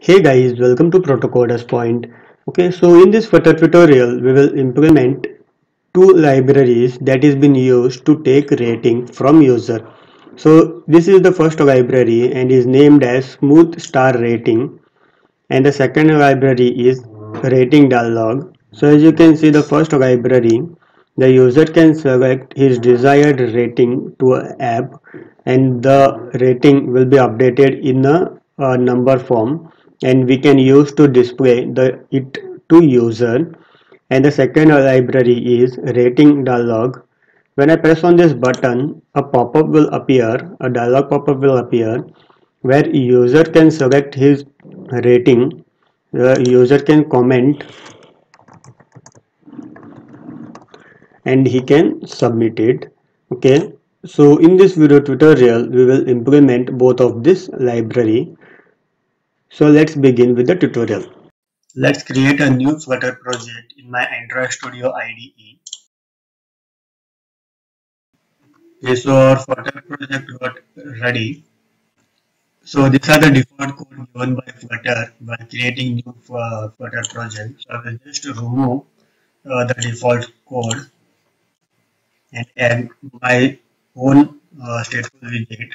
Hey guys, welcome to Proto Coders Point. Okay, so in this tutorial, we will implement two libraries that is been used to take rating from user. So this is the first library and is named as Smooth Star Rating, and the second library is Rating Dialog. So as you can see, the first library, the user can select his desired rating to an app, and the rating will be updated in a, a number form and we can use to display the it to user. And the second library is rating dialog. When I press on this button a pop-up will appear a dialog pop-up will appear where user can select his rating. The user can comment and he can submit it. Okay. So in this video tutorial we will implement both of this library so let's begin with the tutorial. Let's create a new Flutter project in my Android Studio IDE. Okay, so our Flutter project got ready. So these are the default code given by Flutter by creating new uh, Flutter project. So I will just remove uh, the default code and add my own uh, stateful widget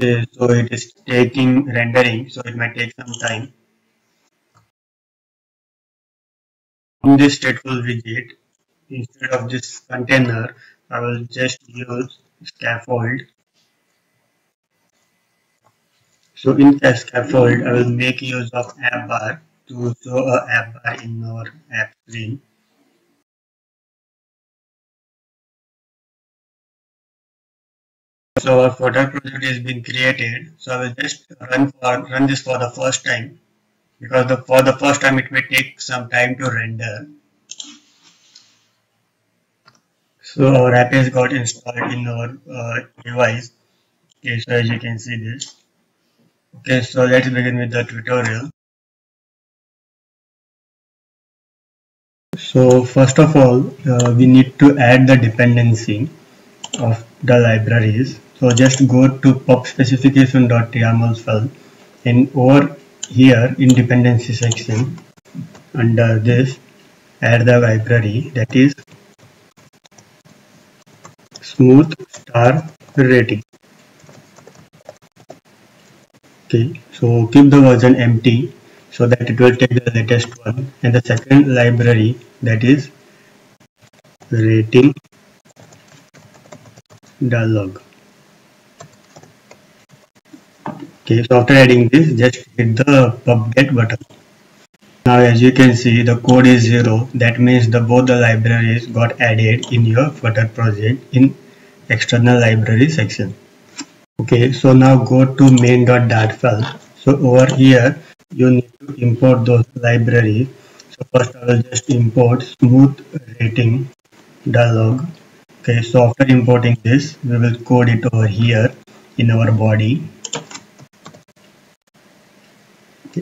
Uh, so it is taking rendering so it might take some time. In this stateful widget instead of this container I will just use scaffold. So in the scaffold I will make use of app bar to show a app bar in our app screen So our Flutter project is being created. So I will just run for run this for the first time because the for the first time it may take some time to render. So our app has got installed in our uh, device. Okay, so as you can see this. Okay, so let's begin with the tutorial. So first of all, uh, we need to add the dependency of the libraries so just go to pub specification.yaml file and over here in dependency section under this add the library that is smooth star rating. Okay so keep the version empty so that it will take the latest one. And the second library that is rating dialog okay so after adding this just hit the pub get button. Now as you can see the code is zero. That means the both the libraries got added in your flutter project in external library section. Okay so now go to main.dart file so over here you need to import those libraries. So first i will just import smooth rating dialog. Okay so after importing this we will code it over here in our body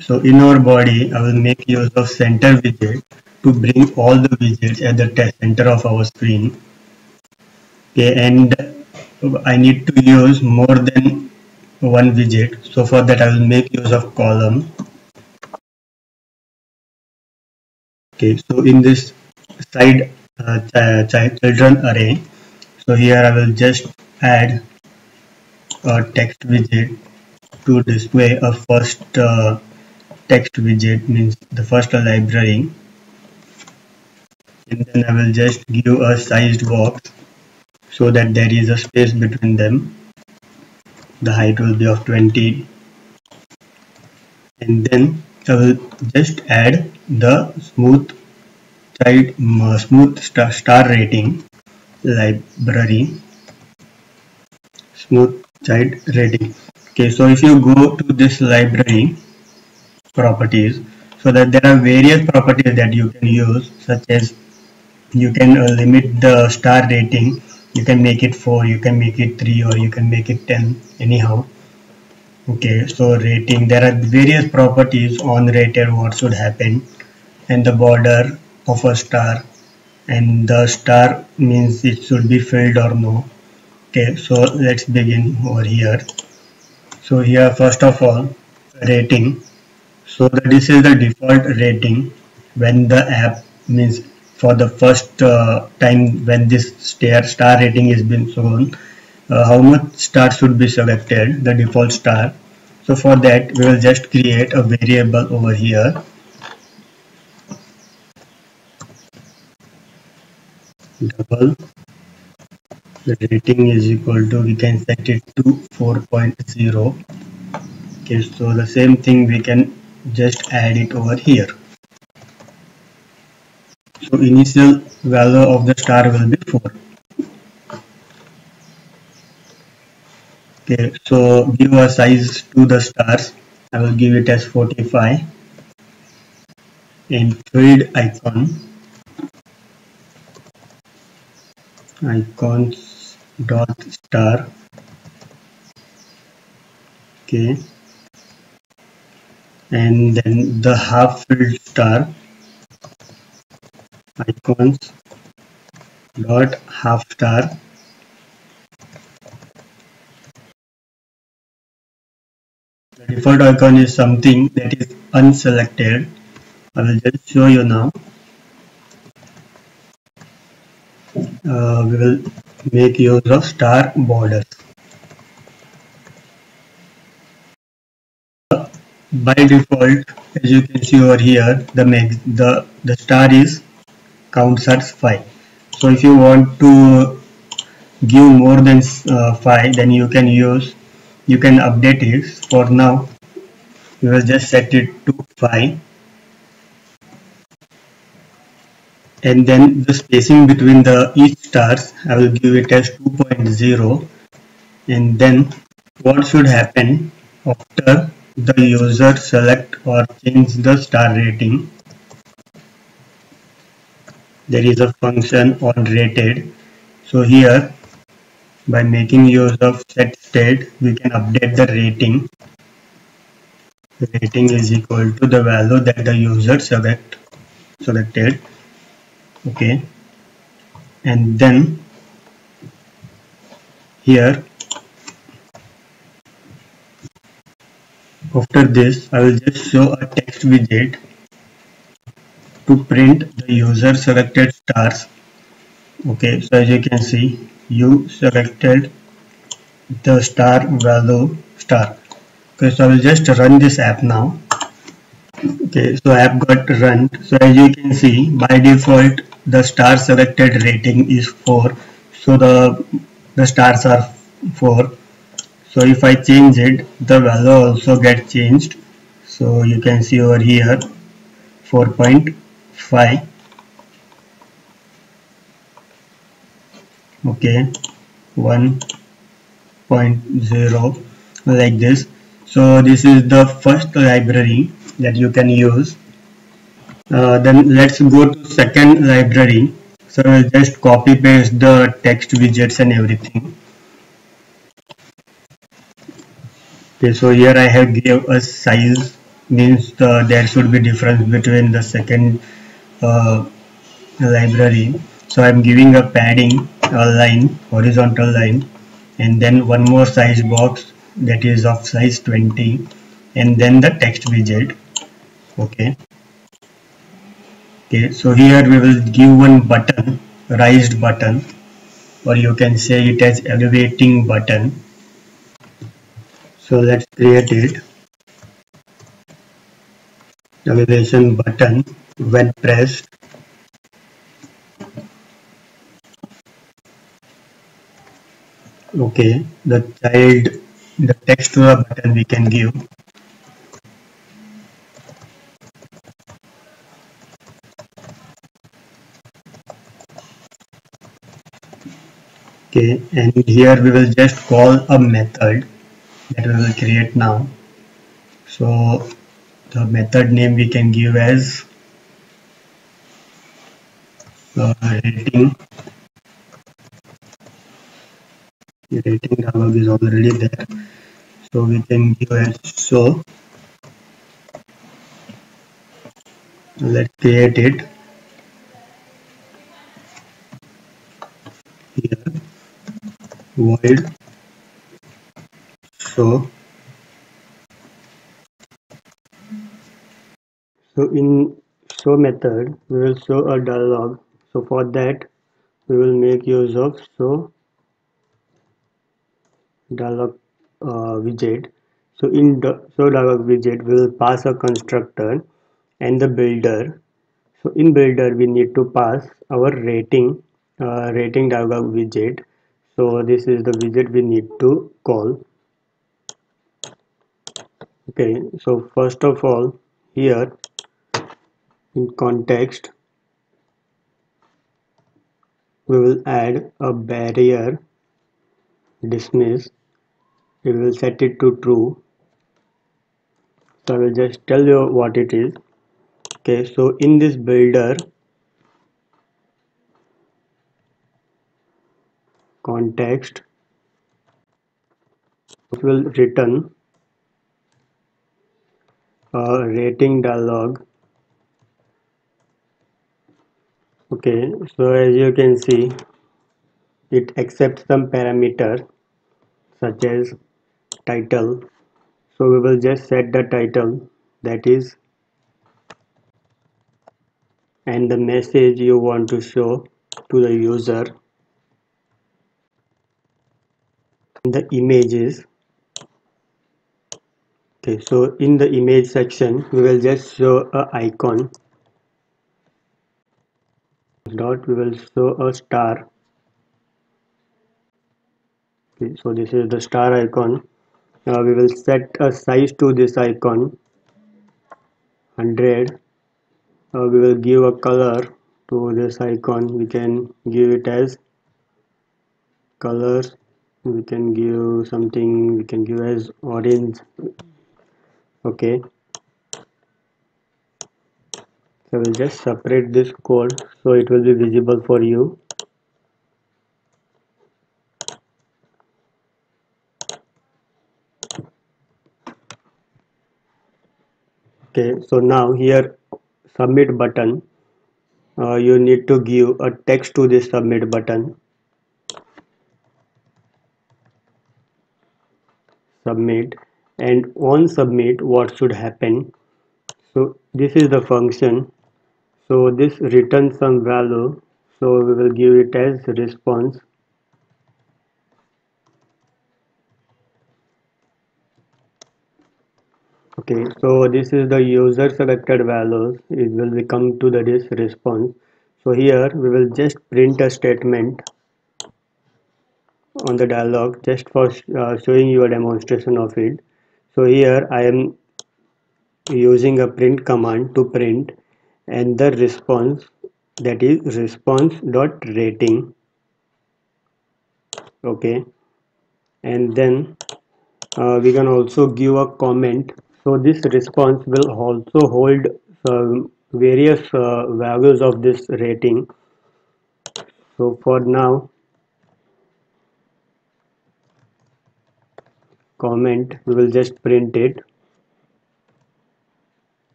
so in our body, I will make use of center widget to bring all the widgets at the center of our screen. Okay, and I need to use more than one widget. So for that, I will make use of column. Okay, so in this side uh, children array, so here I will just add a text widget to display a first uh, text widget means the first library. And then I will just give a sized box so that there is a space between them. The height will be of 20 and then I will just add the smooth child smooth star, star rating library. Smooth child rating. Okay so if you go to this library properties so that there are various properties that you can use such as you can uh, limit the star rating. You can make it 4 you can make it 3 or you can make it 10 anyhow. Okay so rating there are various properties on rated what should happen. And the border of a star and the star means it should be filled or no. Okay so let's begin over here. So here first of all rating so this is the default rating when the app means for the first uh, time when this star star rating is been shown uh, how much star should be selected the default star. So for that we will just create a variable over here. Double. The rating is equal to we can set it to 4.0 okay so the same thing we can just add it over here. So initial value of the star will be 4 okay so give a size to the stars. I will give it as 45 and filled icon. Icons dot star. Okay and then the half filled star icons dot half star. The default icon is something that is unselected. I will just show you now. Uh, we will make use of star borders by default as you can see over here the max the the star is counts as 5 so if you want to give more than uh, 5 then you can use you can update it. For now we will just set it to 5 and then the spacing between the each stars I will give it as 2.0 and then what should happen after the user select or change the star rating. There is a function on rated. So here by making use of set state we can update the rating. Rating is equal to the value that the user select selected. Okay. And then here after this I will just show a text widget to print the user selected stars. Okay so as you can see you selected the star value star. Okay so I will just run this app now. Okay so app got run. So as you can see by default the star selected rating is 4 so the the stars are 4 so if I change it the value also get changed. So you can see over here 4.5 okay 1.0 like this. So this is the first library that you can use. Uh, then let's go to second library. So just copy paste the text widgets and everything okay so here I have give a size means the, there should be difference between the second uh, library. So I'm giving a padding a line horizontal line and then one more size box that is of size 20 and then the text widget. Okay. Okay so here we will give one button raised button or you can say it as elevating button so let's create it navigation button when pressed. Okay the child the text to the button we can give. Okay and here we will just call a method that we will create now. So the method name we can give as uh, rating. Rating dialog is already there. So we can give as so let's create it. Here void show so in show method we will show a dialog so for that we will make use of show dialog uh, widget. So in show dialog widget we will pass a constructor and the builder. So in builder we need to pass our rating uh, rating dialog widget. So this is the widget we need to call okay so first of all here in context we will add a barrier dismiss. We will set it to true. So I will just tell you what it is. Okay so in this builder context it will return Uh, rating dialog. Okay so as you can see it accepts some parameter such as title. So we will just set the title that is and the message you want to show to the user. The images okay so in the image section we will just show a icon. Dot we will show a star. Okay so this is the star icon. Uh, we will set a size to this icon. 100 uh, we will give a color to this icon. We can give it as colors. We can give something. We can give as orange okay. So we'll just separate this code so it will be visible for you. Okay so now here submit button. Uh, you need to give a text to this submit button. Submit and on submit what should happen. So this is the function. So this returns some value. So we will give it as response. Okay so this is the user selected values. It will become to the this response. So here we will just print a statement on the dialog just for uh, showing you a demonstration of it so here I am using a print command to print and the response that is response dot rating okay. And then uh, we can also give a comment. So this response will also hold uh, various uh, values of this rating. So for now comment. We will just print it.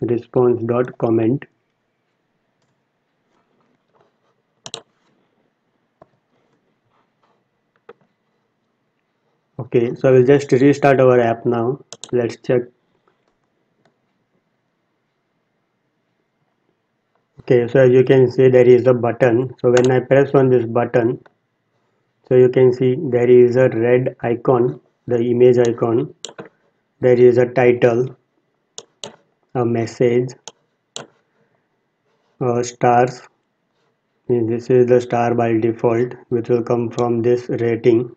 Response dot comment okay so I will just restart our app now. Let's check. Okay so as you can see there is a button. So when I press on this button so you can see there is a red icon the image icon. There is a title a message uh, stars. This is the star by default which will come from this rating.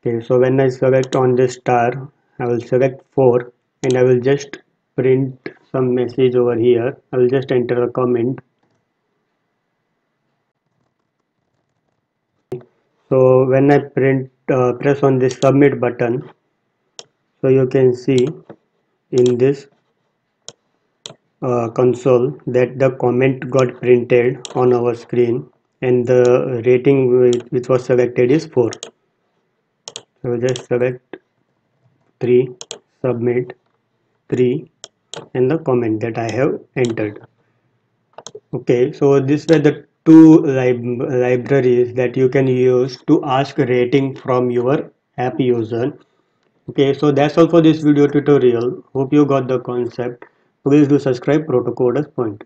Okay so when I select on this star I will select 4 and I will just print some message over here. I will just enter a comment so when I print uh, press on this submit button so you can see in this uh, console that the comment got printed on our screen and the rating which was selected is 4 so just select 3 submit 3 and the comment that I have entered. Okay so this were the two lib libraries that you can use to ask rating from your app user. Okay so that's all for this video tutorial. Hope you got the concept. Please do subscribe. Proto Coders point